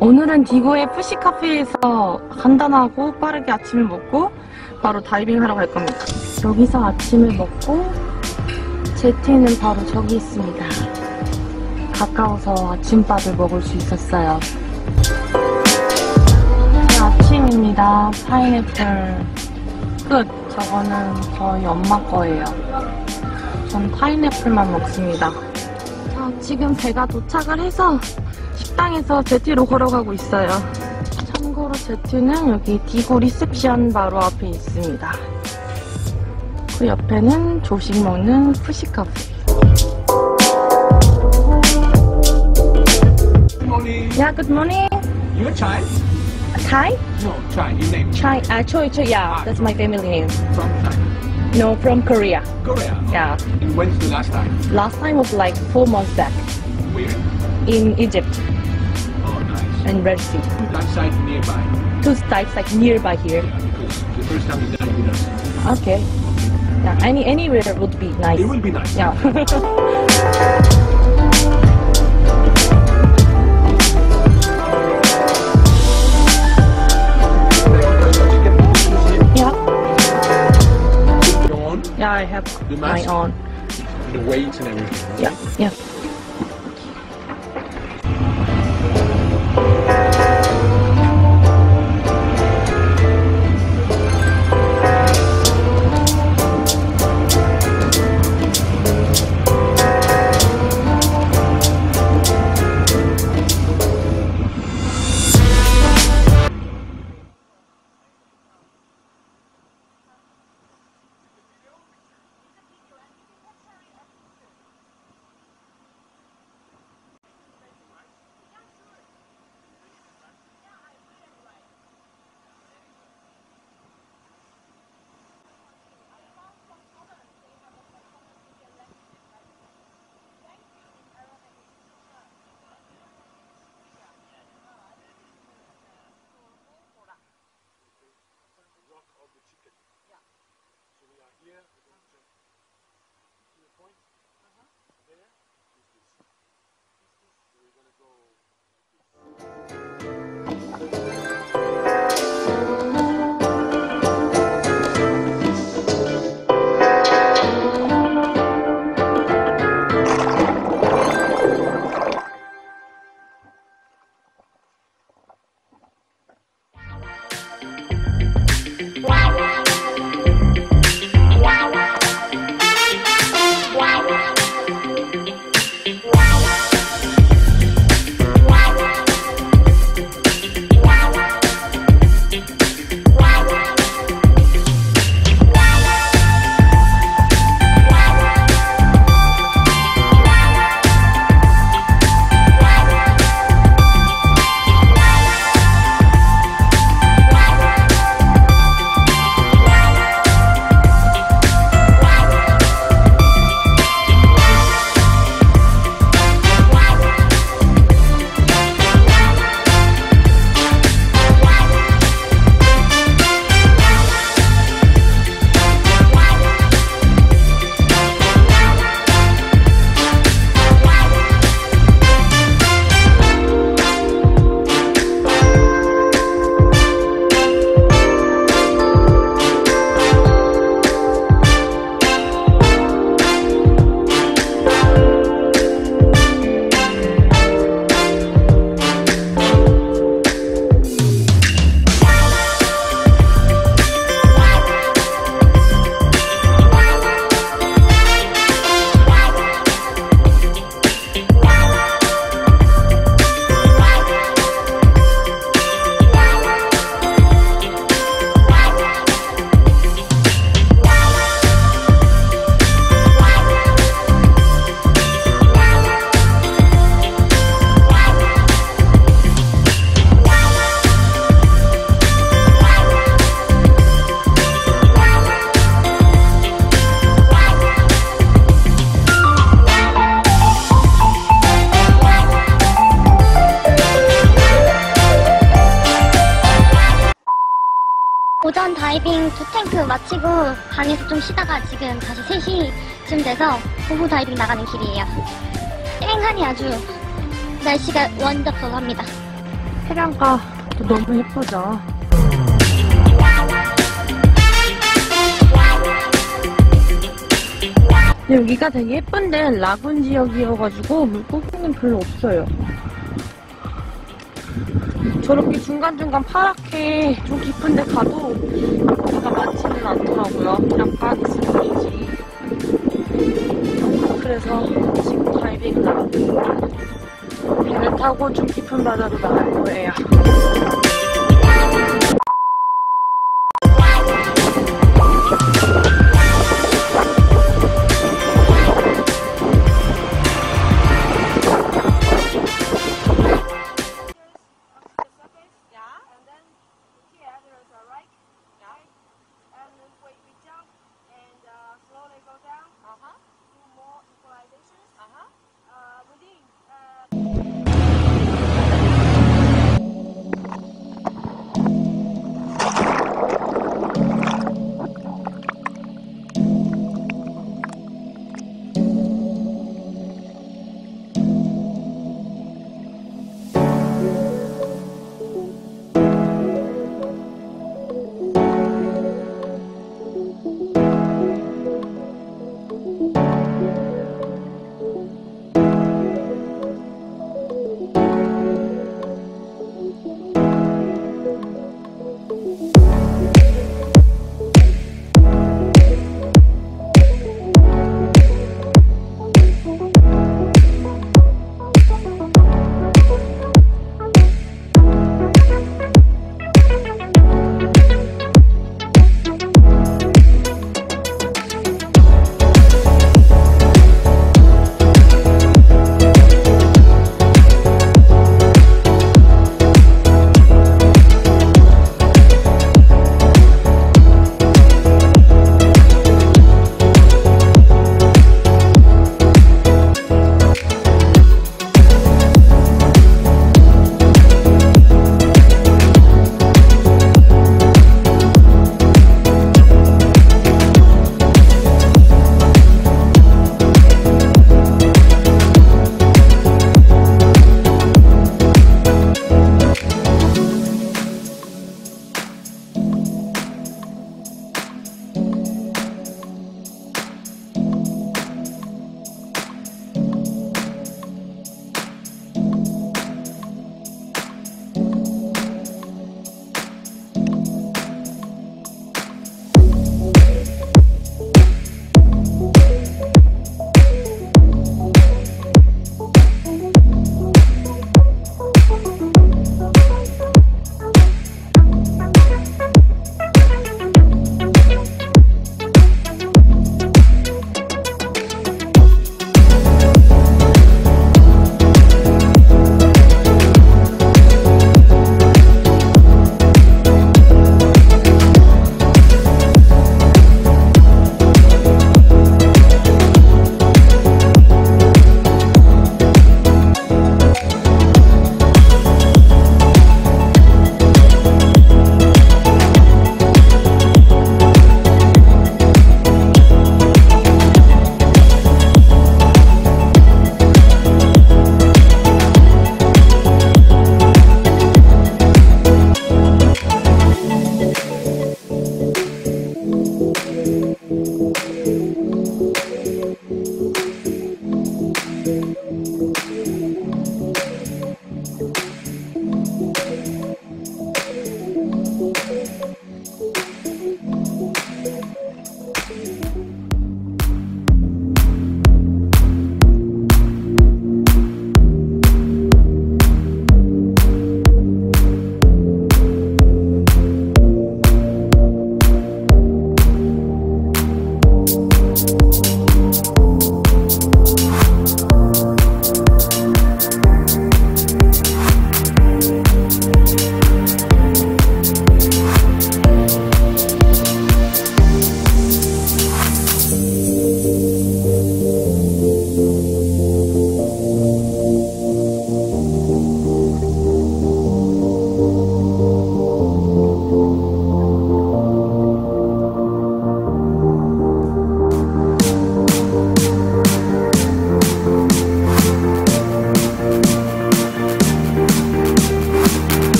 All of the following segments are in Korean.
오늘은 디고의 푸시 카페에서 간단하고 빠르게 아침을 먹고 바로 다이빙 하러 갈 겁니다. 여기서 아침을 먹고 제티는 바로 저기 있습니다. 가까워서 아침밥을 먹을 수 있었어요. 네, 아침입니다. 파인애플 끝. 저거는 저희 엄마 거예요. 전 파인애플만 먹습니다. 자, 지금 배가 도착을 해서 식당에서 제티로 걸어가고 있어요. 참고로 제티는 여기 디고 리셉션 바로 앞에 있습니다. 그 옆에는 조식 먹는 푸시카페. Yeah, good morning. You're Chai? Thai? No, Chai. Your name? Chai, uh, Choi Choi, yeah, that's my family name. From China. No, from Korea. Korea. Yeah. And when's the last time? Last time was like four months back Where? in Egypt Oh, nice. and Red Sea. That site nearby. Two sites like nearby here. Yeah, because the first time you died with us. Okay. Yeah, any anywhere would be nice. It will be nice. Yeah. the mask, my own, the weight and everything. Right? Yeah, yeah. 다이빙 두 탱크 마치고 방에서 좀 쉬다가 지금 다시 3시쯤 돼서 오후 다이빙 나가는 길이에요. 땡하니 아주 날씨가 원더풀합니다. 해변가 또 너무 예쁘죠. 여기가 되게 예쁜데 라군 지역이어가지고 물고기는 별로 없어요. 저렇게 중간중간 파랗게 좀 깊은 데 가도 타고 좀 깊은 바다로 나갈 거예요.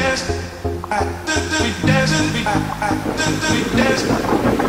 dancing, we dancing, we dancing, we dance.